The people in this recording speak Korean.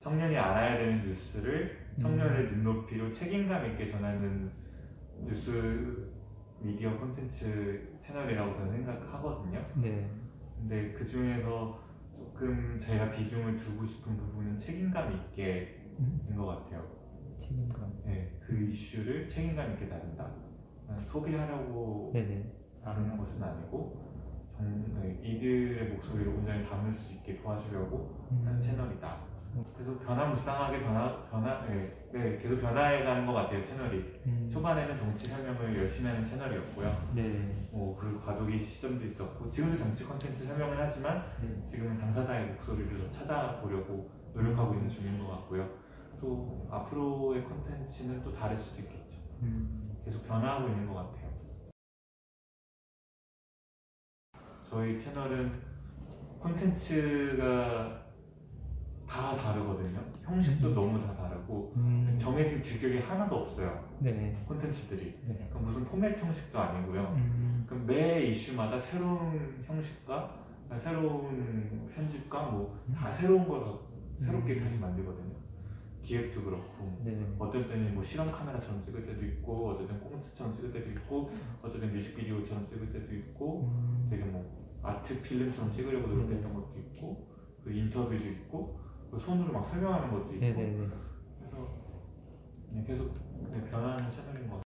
청년이 알아야 되는 뉴스를 청년의 눈높이로 책임감 있게 전하는 뉴스 미디어 콘텐츠 채널이라고 저는 생각하거든요. 네. 근데 그 중에서 조금 저희가 비중을 두고 싶은 부분은 책임감 있게인 음, 것 같아요. 책임감. 네, 그 이슈를 책임감 있게 다룬다. 그냥 소비하려고 네네. 다루는 것은 아니고 정, 네, 이들의 목소리를 온전히 담을 수 있게 도와주려고 하는 음, 채널 그래서 변화무쌍하게 변화, 변화, 네, 네, 계속 변화해가는 것 같아요 채널이. 음, 초반에는 정치 설명을 열심히 하는 채널이었고요. 네. 뭐 그리고 과도기 시점도 있었고 지금도 정치 콘텐츠 설명을 하지만 네. 지금은 당사자의 목소리를 더 찾아보려고 노력하고 있는 중인 것 같고요. 또 앞으로의 콘텐츠는 또 다를 수도 있겠죠. 음, 계속 변화하고 있는 것 같아요. 저희 채널은 콘텐츠가 다 다르거든요. 형식도 너무 다 다르고 음, 정해진 규격이 하나도 없어요. 네. 콘텐츠들이. 네. 무슨 포맷 형식도 아니고요. 음, 그매 이슈마다 새로운 형식과 새로운 편집과 뭐 다 새로운 걸 가- 새롭게 음. 다시 만들거든요. 기획도 그렇고 네. 어떨 때는 뭐 실험 카메라처럼 찍을 때도 있고 때는 꽁트처럼 찍을 때도 있고 때는 뮤직비디오처럼 찍을 때도 있고 음, 되게 뭐 아트 필름처럼 찍으려고 노력했던. 것도 있고 그 인터뷰도 있고 그 손으로 막 설명하는 것도 있고 네네네. 그래서 네, 계속